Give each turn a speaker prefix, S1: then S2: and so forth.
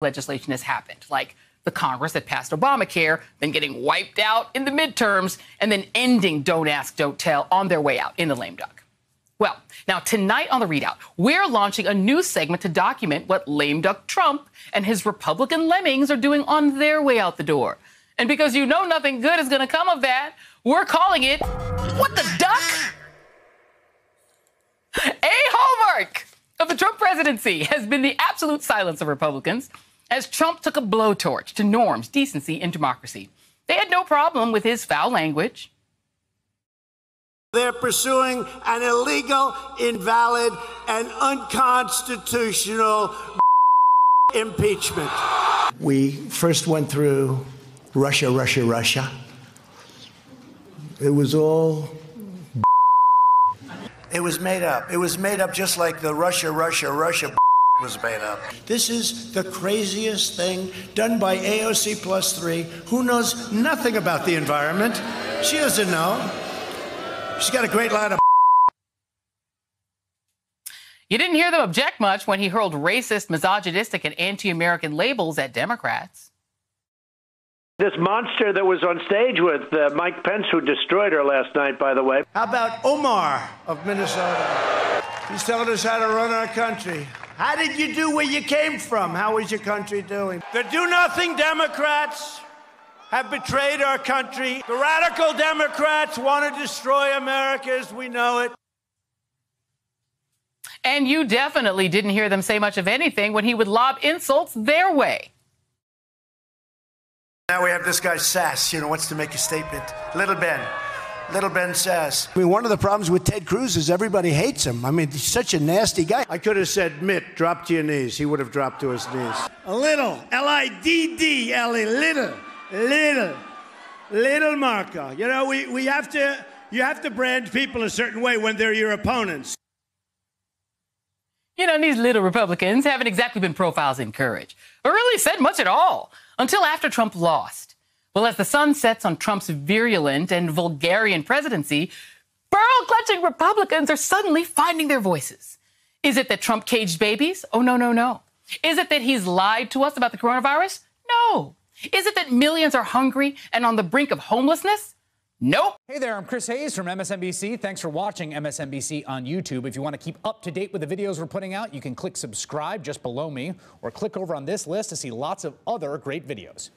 S1: legislation has happened, like the Congress that passed Obamacare, then getting wiped out in the midterms, and then ending Don't Ask, Don't Tell on their way out in the lame duck. Well, now tonight on the ReidOut, we're launching a new segment to document what lame duck Trump and his Republican lemmings are doing on their way out the door. And because you know nothing good is going to come of that, we're calling it What the Duck? A hallmark of the Trump presidency has been the absolute silence of Republicans as Trump took a blowtorch to norms, decency, and democracy. They had no problem with his foul language.
S2: They're pursuing an illegal, invalid, and unconstitutional impeachment. We first went through Russia, Russia, Russia. It was all. It was made up. It was made up just like the Russia, Russia, Russia was made up. This is the craziest thing done by AOC plus three, who knows nothing about the environment. She doesn't know. She's got a great line of.
S1: You didn't hear them object much when he hurled racist, misogynistic, and anti American labels at Democrats.
S3: This monster that was on stage with uh, Mike Pence, who destroyed her last night, by the way.
S2: How about Omar of Minnesota? He's telling us how to run our country. How did you do where you came from? How is your country doing? The do nothing Democrats have betrayed our country. The radical Democrats want to destroy America as we know it.
S1: And you definitely didn't hear them say much of anything when he would lob insults their way.
S2: Now we have this guy Sasse, you know, wants to make a statement. Little Ben. Little Ben says. I mean, one of the problems with Ted Cruz is everybody hates him. I mean, he's such a nasty guy. I could have said, Mitt, drop to your knees. He would have dropped to his knees. A little, L I D D L E, little, little, little Marco. You know, we, we have to, you have to brand people a certain way when they're your opponents.
S1: You know, these little Republicans haven't exactly been profiles in courage, or really said much at all until after Trump lost. Well, as the sun sets on Trump's virulent and vulgarian presidency, barrel clutching Republicans are suddenly finding their voices. Is it that Trump caged babies? Oh, no, no, no. Is it that he's lied to us about the coronavirus? No. Is it that millions are hungry and on the brink of homelessness? Nope.
S4: Hey there, I'm Chris Hayes from MSNBC. Thanks for watching MSNBC on YouTube. If you want to keep up to date with the videos we're putting out, you can click subscribe just below me or click over on this list to see lots of other great videos.